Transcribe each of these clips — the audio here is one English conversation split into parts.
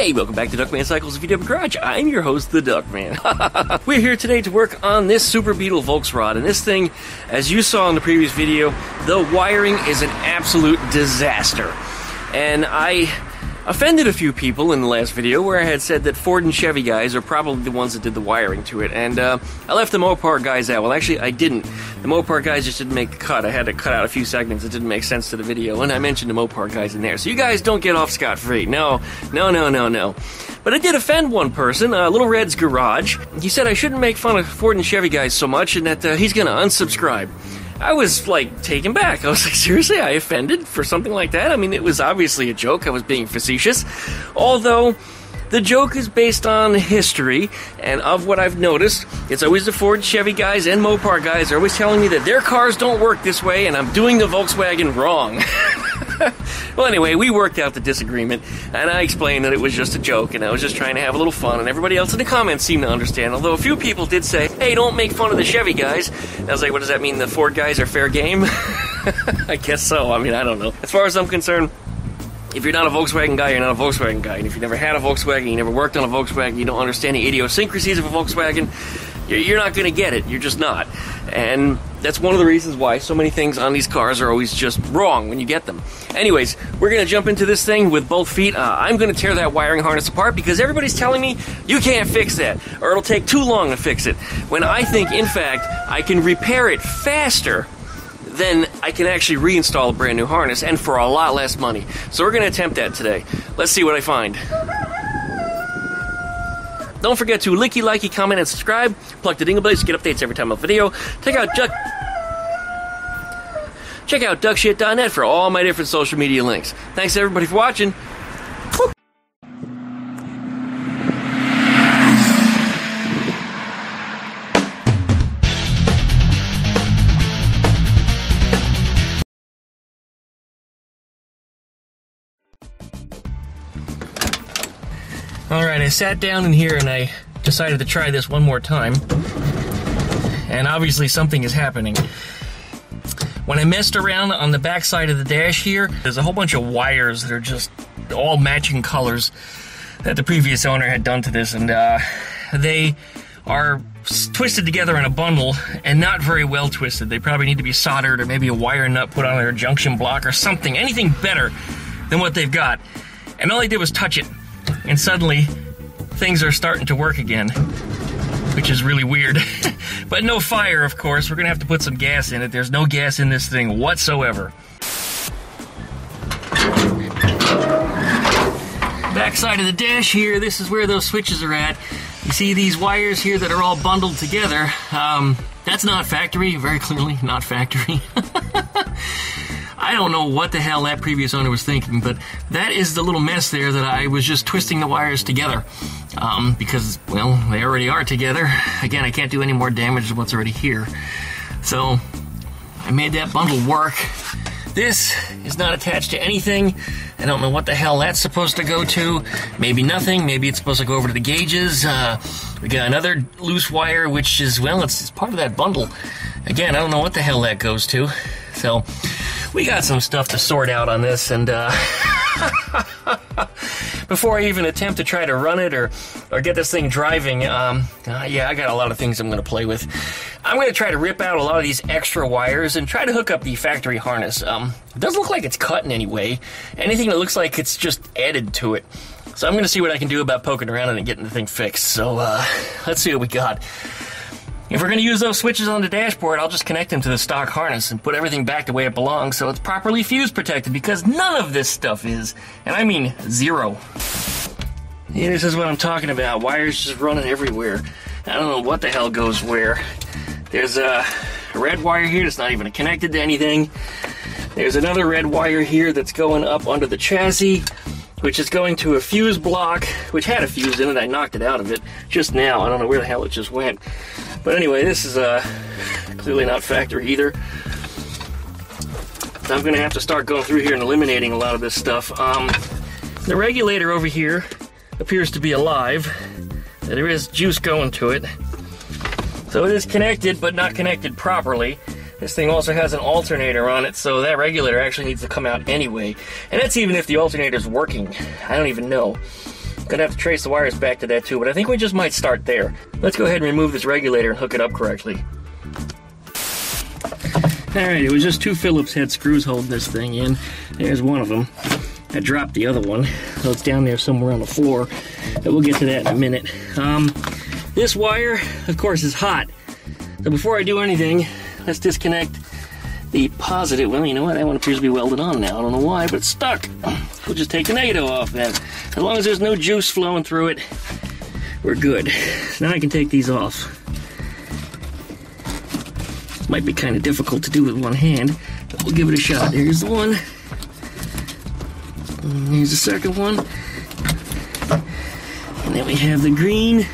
Hey, welcome back to Duckman Cycles VW Garage. I'm your host, the Duckman. We're here today to work on this Super Beetle Volksrod, and this thing, as you saw in the previous video, the wiring is an absolute disaster. And I offended a few people in the last video where I had said that Ford and Chevy guys are probably the ones that did the wiring to it, and uh, I left the Mopar guys out. Well, actually, I didn't. The Mopar guys just didn't make the cut. I had to cut out a few segments that didn't make sense to the video, and I mentioned the Mopar guys in there. So you guys don't get off scot free. No, no, no, no, no. But I did offend one person, uh, Little Red's Garage. He said I shouldn't make fun of Ford and Chevy guys so much, and that uh, he's going to unsubscribe. I was like taken back. I was like, seriously, I offended for something like that? I mean, it was obviously a joke. I was being facetious. Although, the joke is based on history, and of what I've noticed, it's always the Ford, Chevy guys, and Mopar guys are always telling me that their cars don't work this way, and I'm doing the Volkswagen wrong. well, anyway, we worked out the disagreement, and I explained that it was just a joke, and I was just trying to have a little fun, and everybody else in the comments seemed to understand. Although a few people did say, "Hey, don't make fun of the Chevy guys." I was like, "What does that mean? The Ford guys are fair game?" I guess so. I mean, I don't know. As far as I'm concerned. If you're not a Volkswagen guy, you're not a Volkswagen guy. And if you never had a Volkswagen, you never worked on a Volkswagen, you don't understand the idiosyncrasies of a Volkswagen, you're not going to get it. You're just not. And that's one of the reasons why so many things on these cars are always just wrong when you get them. Anyways, we're going to jump into this thing with both feet. Uh, I'm going to tear that wiring harness apart because everybody's telling me you can't fix that or it'll take too long to fix it. When I think, in fact, I can repair it faster then I can actually reinstall a brand new harness and for a lot less money. So we're going to attempt that today. Let's see what I find. Don't forget to licky, likey, comment, and subscribe. Plug the dingle to get updates every time I video. Check out Duck. Check out duckshit.net for all my different social media links. Thanks everybody for watching. All right, I sat down in here and I decided to try this one more time. And obviously something is happening. When I messed around on the back side of the dash here, there's a whole bunch of wires that are just all matching colors that the previous owner had done to this, and uh, they are twisted together in a bundle and not very well twisted. They probably need to be soldered or maybe a wire nut put on their junction block or something, anything better than what they've got. And all they did was touch it and suddenly things are starting to work again, which is really weird. but no fire, of course. We're gonna have to put some gas in it. There's no gas in this thing whatsoever. Backside of the dash here, this is where those switches are at. You see these wires here that are all bundled together. Um, that's not factory, very clearly not factory. I don't know what the hell that previous owner was thinking, but that is the little mess there that I was just twisting the wires together. Um, because, well, they already are together. Again, I can't do any more damage to what's already here. So, I made that bundle work. This is not attached to anything. I don't know what the hell that's supposed to go to. Maybe nothing. Maybe it's supposed to go over to the gauges. Uh, we got another loose wire, which is, well, it's, it's part of that bundle. Again, I don't know what the hell that goes to. So, we got some stuff to sort out on this, and uh, before I even attempt to try to run it or or get this thing driving, um, uh, yeah, I got a lot of things I'm going to play with. I'm going to try to rip out a lot of these extra wires and try to hook up the factory harness. Um, it doesn't look like it's cut in any way. Anything that looks like it's just added to it. So I'm going to see what I can do about poking around and getting the thing fixed. So uh, let's see what we got. If we're going to use those switches on the dashboard, I'll just connect them to the stock harness and put everything back the way it belongs so it's properly fuse protected because none of this stuff is. And I mean zero. Yeah, this is what I'm talking about. Wires just running everywhere. I don't know what the hell goes where. There's a red wire here that's not even connected to anything. There's another red wire here that's going up under the chassis, which is going to a fuse block, which had a fuse in it. I knocked it out of it just now. I don't know where the hell it just went. But anyway, this is uh, clearly not factory either. I'm going to have to start going through here and eliminating a lot of this stuff. Um, the regulator over here appears to be alive. There is juice going to it. So it is connected, but not connected properly. This thing also has an alternator on it, so that regulator actually needs to come out anyway. And that's even if the alternator is working. I don't even know. Gonna have to trace the wires back to that too, but I think we just might start there. Let's go ahead and remove this regulator and hook it up correctly. Alright, it was just two Phillips head screws holding this thing in. There's one of them. I dropped the other one, so it's down there somewhere on the floor. But we'll get to that in a minute. Um, this wire, of course, is hot. So before I do anything, let's disconnect the positive. Well, you know what? That one appears to be welded on now. I don't know why, but it's stuck. We'll just take the negative off then. As long as there's no juice flowing through it, we're good. Now I can take these off. Might be kind of difficult to do with one hand, but we'll give it a shot. Here's the one. And here's the second one. And then we have the green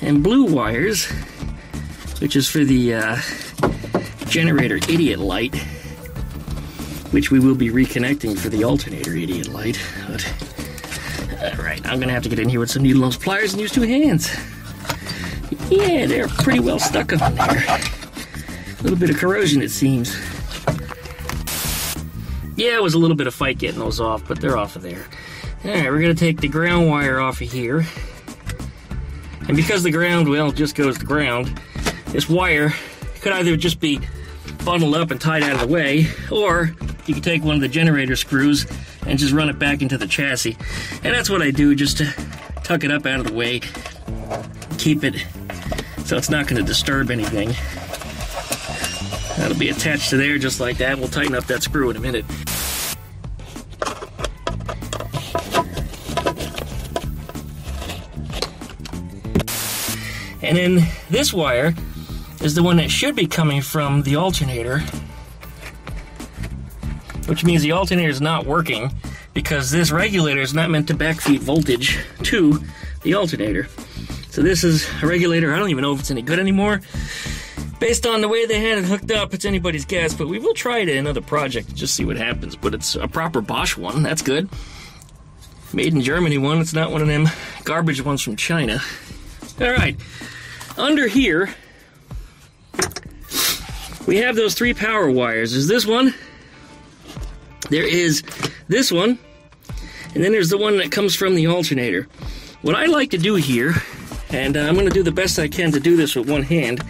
and blue wires, which is for the uh, generator idiot light, which we will be reconnecting for the alternator idiot light. But, all right, I'm gonna have to get in here with some needle nose pliers and use two hands. Yeah, they're pretty well stuck on there. A little bit of corrosion, it seems. Yeah, it was a little bit of fight getting those off, but they're off of there. Alright, we're going to take the ground wire off of here. And because the ground, well, just goes to ground, this wire could either just be bundled up and tied out of the way, or you can take one of the generator screws and just run it back into the chassis. And that's what I do, just to tuck it up out of the way, keep it so it's not going to disturb anything. That'll be attached to there just like that. We'll tighten up that screw in a minute. And then this wire is the one that should be coming from the alternator, which means the alternator is not working because this regulator is not meant to backfeed voltage to the alternator. So this is a regulator, I don't even know if it's any good anymore. Based on the way they had it hooked up, it's anybody's guess, but we will try it in another project just see what happens. But it's a proper Bosch one, that's good. Made in Germany one, it's not one of them garbage ones from China. Alright, under here, we have those three power wires. There's this one, there is this one, and then there's the one that comes from the alternator. What I like to do here, and uh, I'm going to do the best I can to do this with one hand,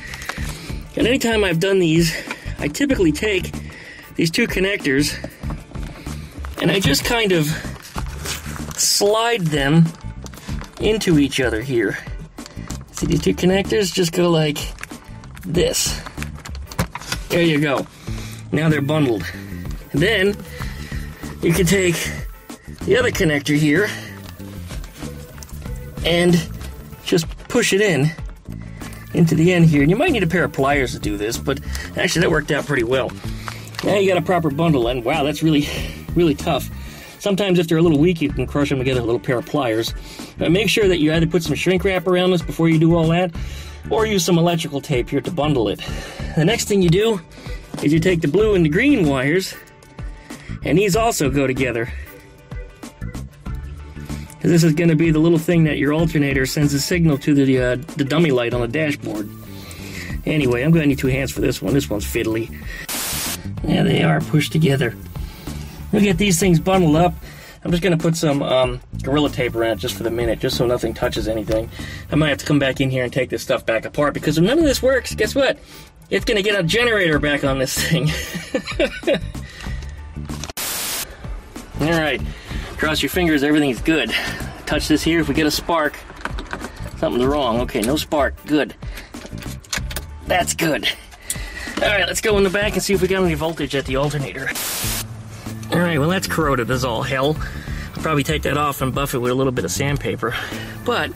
and anytime I've done these, I typically take these two connectors and I just kind of slide them into each other here. See these two connectors just go like this. There you go. Now they're bundled. Then you can take the other connector here and just push it in into the end here. And you might need a pair of pliers to do this, but actually that worked out pretty well. Now you got a proper bundle, and wow, that's really, really tough. Sometimes if they're a little weak, you can crush them together with a little pair of pliers. But make sure that you either put some shrink wrap around this before you do all that, or use some electrical tape here to bundle it. The next thing you do is you take the blue and the green wires, and these also go together. This is going to be the little thing that your alternator sends a signal to the, uh, the dummy light on the dashboard. Anyway, I'm going to need two hands for this one. This one's fiddly. Yeah, they are pushed together. We'll get these things bundled up. I'm just going to put some um, Gorilla Tape around it just for the minute, just so nothing touches anything. I might have to come back in here and take this stuff back apart, because if none of this works, guess what? It's going to get a generator back on this thing. Alright. Cross your fingers, everything's good. Touch this here, if we get a spark, something's wrong. Okay, no spark, good. That's good. Alright, let's go in the back and see if we got any voltage at the alternator. Alright, well that's corroded as all hell. I'll probably take that off and buff it with a little bit of sandpaper. But,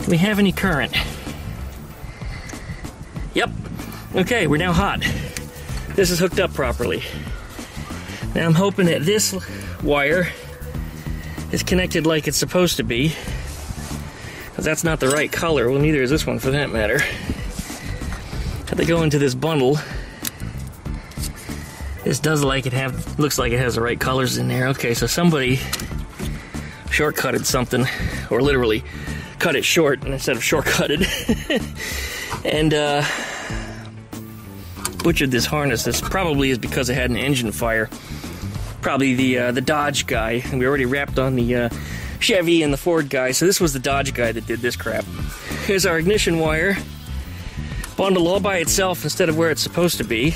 do we have any current? Yep. Okay, we're now hot. This is hooked up properly. Now I'm hoping that this wire is connected like it's supposed to be. Because that's not the right color. Well, neither is this one for that matter. They go into this bundle. This does like it have, looks like it has the right colors in there. Okay, so somebody shortcutted something, or literally cut it short instead of shortcutted. and, uh, butchered this harness. This probably is because it had an engine fire probably the uh, the Dodge guy. We already wrapped on the uh, Chevy and the Ford guy. So this was the Dodge guy that did this crap. Here's our ignition wire. Bundled all by itself instead of where it's supposed to be.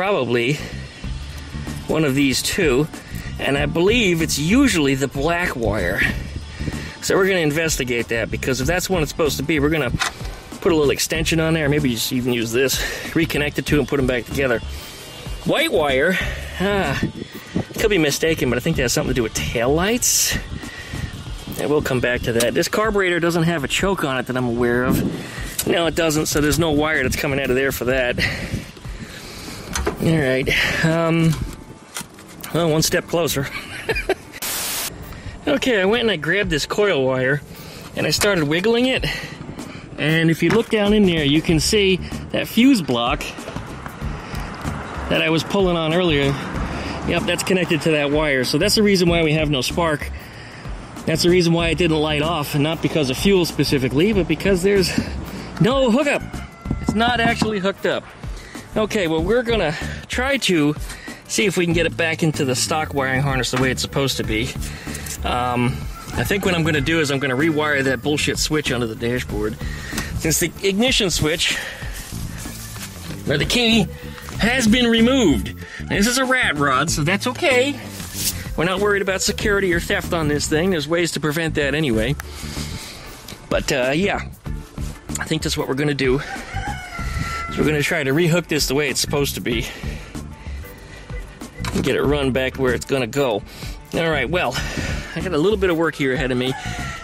Probably one of these two. And I believe it's usually the black wire. So we're going to investigate that because if that's what it's supposed to be, we're going to put a little extension on there. Maybe just even use this, reconnect the two and put them back together. White wire, ah, could be mistaken, but I think that has something to do with tail lights. And we'll come back to that. This carburetor doesn't have a choke on it that I'm aware of. No, it doesn't, so there's no wire that's coming out of there for that. All right. Um, well, one step closer. okay, I went and I grabbed this coil wire and I started wiggling it. And if you look down in there, you can see that fuse block that I was pulling on earlier. Yep, that's connected to that wire. So that's the reason why we have no spark. That's the reason why it didn't light off, not because of fuel specifically, but because there's no hookup. It's not actually hooked up. Okay, well, we're gonna try to see if we can get it back into the stock wiring harness the way it's supposed to be. Um, I think what I'm to do is I'm to rewire that bullshit switch onto the dashboard. Since the ignition switch, or the key, has been removed. This is a rat rod, so that's okay. We're not worried about security or theft on this thing. There's ways to prevent that anyway. But uh, yeah, I think that's what we're to do. So we're going to try to rehook this the way it's supposed to be and get it run back where it's going to go. All right, well, I got a little bit of work here ahead of me.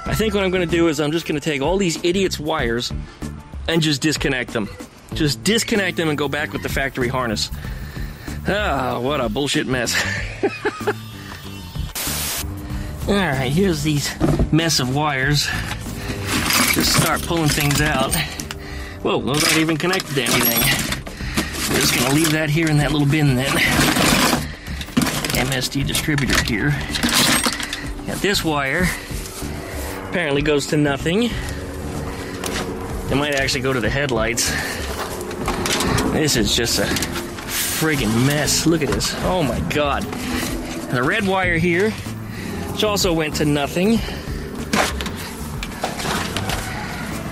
I think what I'm going to do is I'm just going to take all these idiots' wires and just disconnect them. Just disconnect them and go back with the factory harness. Ah, what a bullshit mess. all right, here's these mess of wires. Just start pulling things out. Whoa, those aren't even connected to anything. We're just to leave that here in that little bin then. MSD distributor here. Got this wire. Apparently goes to nothing. It might actually go to the headlights. This is just a friggin' mess. Look at this. Oh my god. the red wire here, which also went to nothing.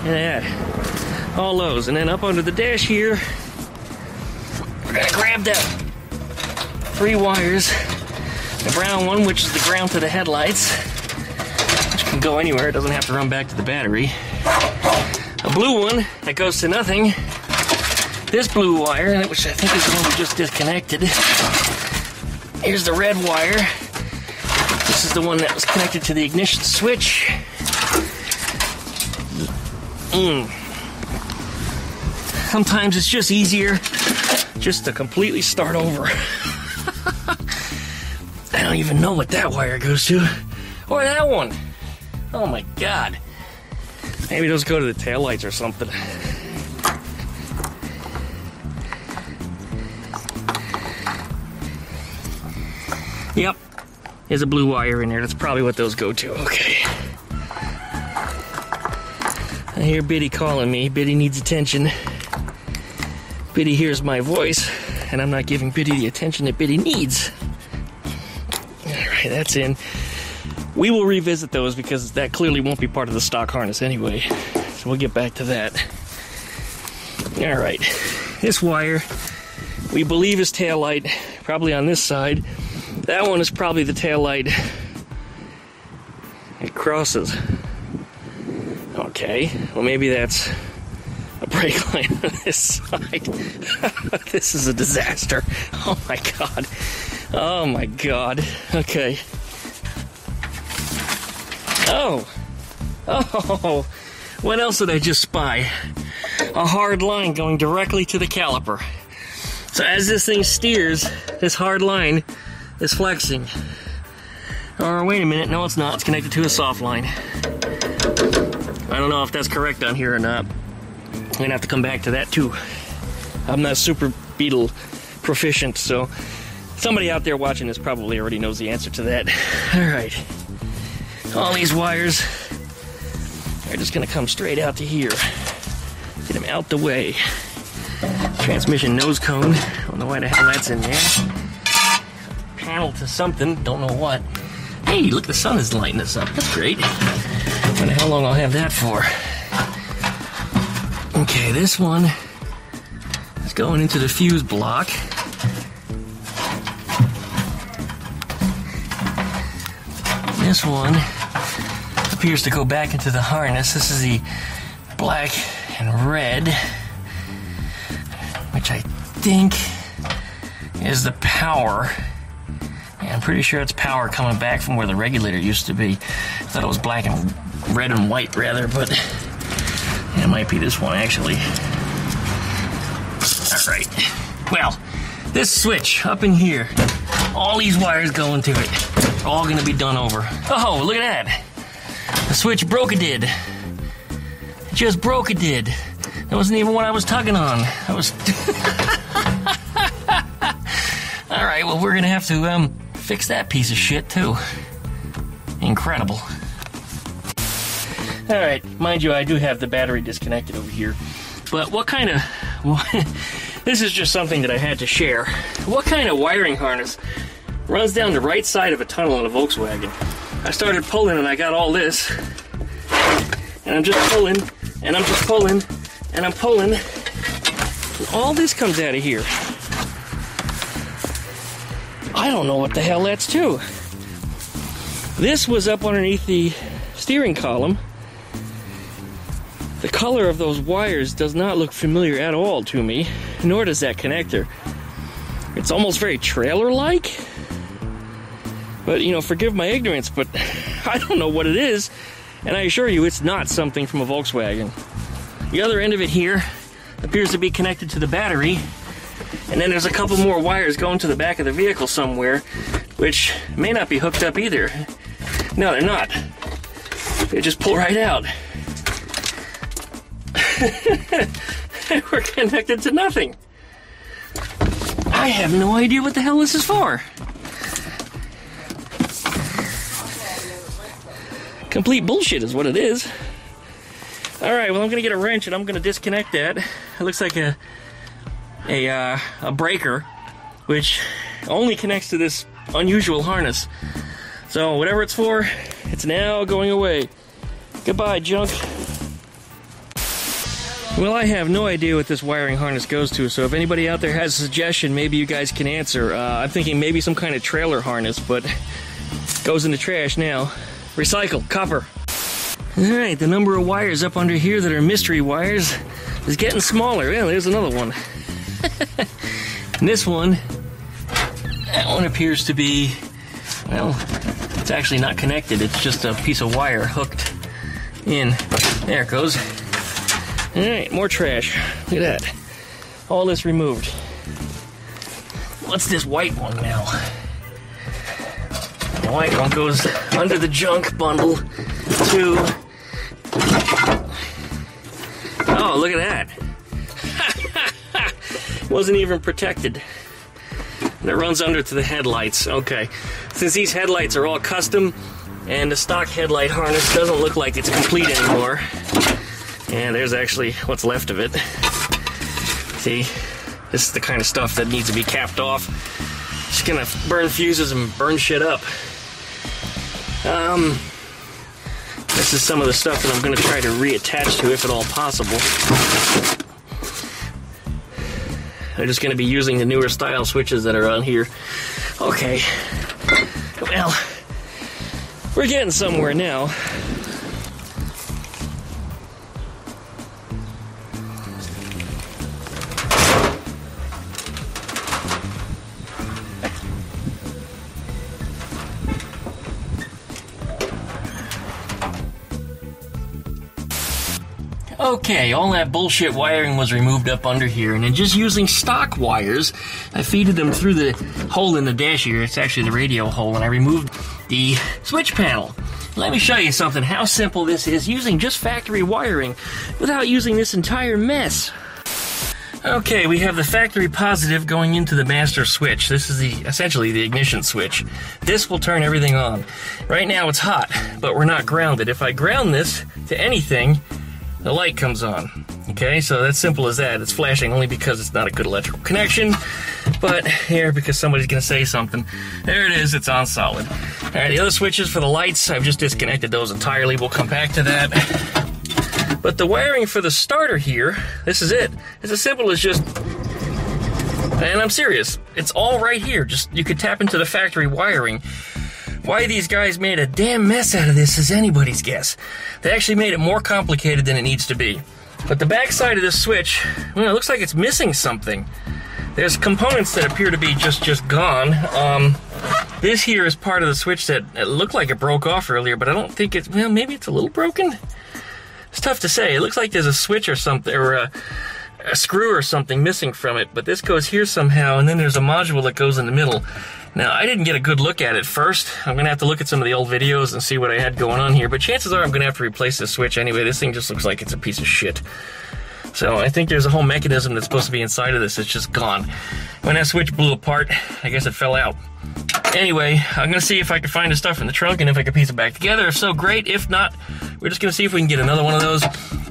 And that. All those. And then up under the dash here, we're gonna grab that three wires the brown one, which is the ground to the headlights, which can go anywhere, it doesn't have to run back to the battery. A blue one that goes to nothing. This blue wire, which I think is the one we just disconnected. Here's the red wire. This is the one that was connected to the ignition switch. Mm. Sometimes it's just easier just to completely start over. I don't even know what that wire goes to. Or that one. Oh my god. Maybe those go to the taillights or something. Yep. There's a blue wire in there. That's probably what those go to. Okay. I hear Biddy calling me. Biddy needs attention. Biddy hears my voice, and I'm not giving Biddy the attention that Biddy needs. All right, that's in. We will revisit those because that clearly won't be part of the stock harness anyway. So we'll get back to that. All right, this wire we believe is tail light, probably on this side. That one is probably the tail light. It crosses. Okay, well maybe that's a brake line on this side. this is a disaster. Oh my god. Oh my god. Okay. Oh. Oh. What else did I just spy? A hard line going directly to the caliper. So as this thing steers, this hard line is flexing. Or wait a minute, no it's not. It's connected to a soft line. I don't know if that's correct on here or not. I'm gonna have to come back to that too. I'm not super Beetle proficient, so Somebody out there watching this probably already knows the answer to that. All right. All these wires are just to come straight out to here. Get them out the way. Transmission nose cone. Don't know why the hell that's in there. Panel to something, don't know what. Hey, look, the sun is lighting us up. That's great. I Wonder how long I'll have that for. Okay, this one is going into the fuse block. This one appears to go back into the harness. This is the black and red, which I think is the power. I'm pretty sure it's power coming back from where the regulator used to be. I thought it was black and red and white rather, but it might be this one actually. All right. Well, this switch up in here, all these wires going to it. All gonna be done over. Oh, look at that. The switch broke it did. Just broke it did. That wasn't even what I was tugging on. I was. all right. Well, we're gonna have to um fix that piece of shit too. Incredible. All right, mind you, I do have the battery disconnected over here. But what kind of. this is just something that I had to share. What kind of wiring harness runs down the right side of a tunnel in a Volkswagen? I started pulling and I got all this. And I'm just pulling, and I'm just pulling, and I'm pulling. And all this comes out of here. I don't know what the hell that's to. This was up underneath the steering column. The color of those wires does not look familiar at all to me, nor does that connector. It's almost very trailer like. But, you know, forgive my ignorance, but I don't know what it is, and I assure you it's not something from a Volkswagen. The other end of it here appears to be connected to the battery, and then there's a couple more wires going to the back of the vehicle somewhere, which may not be hooked up either. No, they're not. They just pull right out. We're connected to nothing. I have no idea what the hell this is for. Complete bullshit is what it is. All right, well I'm gonna get a wrench and I'm gonna disconnect that. It looks like a a uh, a breaker, which only connects to this unusual harness. So whatever it's for, it's now going away. Goodbye, junk. Well, I have no idea what this wiring harness goes to, so if anybody out there has a suggestion, maybe you guys can answer. Uh, I'm thinking maybe some kind of trailer harness, but goes in the trash now. Recycle, copper. Alright, the number of wires up under here that are mystery wires is getting smaller. Yeah, there's another one. and this one, that one appears to be, well, it's actually not connected. It's just a piece of wire hooked in. There it goes. All right, more trash. Look at that. All this removed. What's this white one now? The white one goes under the junk bundle to. Oh, look at that. Wasn't even protected. And it runs under to the headlights. Okay. Since these headlights are all custom and the stock headlight harness doesn't look like it's complete anymore, and there's actually what's left of it. See, this is the kind of stuff that needs to be capped off. Just gonna burn fuses and burn shit up. Um, this is some of the stuff that I'm gonna try to reattach to if at all possible. I'm just gonna be using the newer style switches that are on here. Okay. Well, we're getting somewhere now. Okay, all that bullshit wiring was removed up under here, and then just using stock wires, I feeded them through the hole in the dash here. It's actually the radio hole, and I removed the switch panel. Let me show you something how simple this is using just factory wiring without using this entire mess. Okay, we have the factory positive going into the master switch. This is the essentially the ignition switch. This will turn everything on. Right now it's hot, but we're not grounded. If I ground this to anything, the light comes on. Okay, so that's simple as that. It's flashing only because it's not a good electrical connection, But here, because somebody's gonna say something, there it is, it's on solid. All right, the other switches for the lights, I've just disconnected those entirely. We'll come back to that. But the wiring for the starter here, this is it. It's as simple as just and I'm serious. It's all right here. Just you could tap into the factory wiring. Why these guys made a damn mess out of this is anybody's guess. They actually made it more complicated than it needs to be. But the backside of this switch, well, it looks like it's missing something. There's components that appear to be just just gone. Um, this here is part of the switch that looked like it broke off earlier, but I don't think it's well. Maybe it's a little broken. It's tough to say. It looks like there's a switch or something, or a, a screw or something missing from it. But this goes here somehow, and then there's a module that goes in the middle. Now, I didn't get a good look at it first. I'm going to have to look at some of the old videos and see what I had going on here. But chances are I'm going to have to replace this switch anyway. This thing just looks like it's a piece of shit. So I think there's a whole mechanism that's supposed to be inside of this. It's just gone. When that switch blew apart, I guess it fell out. Anyway, I'm gonna see if I can find the stuff in the trunk and if I can piece it back together. If so, great. If not, we're just gonna see if we can get another one of those.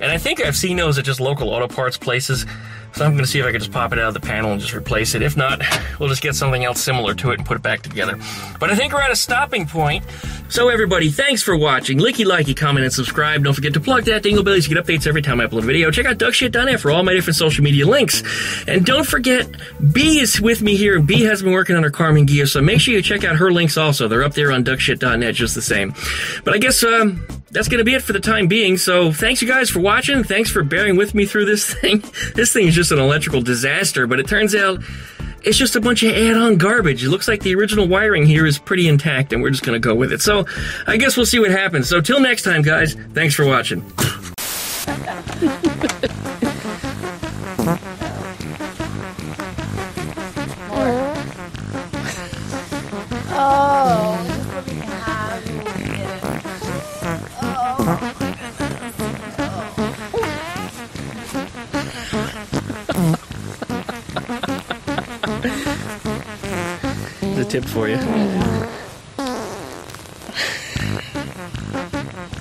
And I think I've seen those at just local auto parts places. So I'm going to see if I can just pop it out of the panel and just replace it. If not, we'll just get something else similar to it and put it back together. But I think we're at a stopping point. So everybody, thanks for watching. Licky, likey, comment, and subscribe. Don't forget to plug that dingleberry so you get updates every time I upload a video. Check out duckshit.net for all my different social media links. And don't forget, B is with me here, and B has been working on her Karmann Ghia, so make sure you check out her links also. They're up there on duckshit.net just the same. But I guess, um, that's going to be it for the time being. So thanks you guys for watching. Thanks for bearing with me through this thing. This thing is just an electrical disaster, but it turns out it's just a bunch of add-on garbage. It looks like the original wiring here is pretty intact and we're just going to go with it. So I guess we'll see what happens. So till next time, guys, thanks for watching. Tip for you.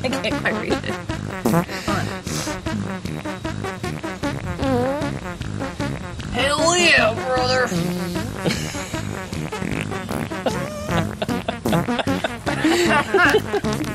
I can't quite read it. Hell yeah, brother!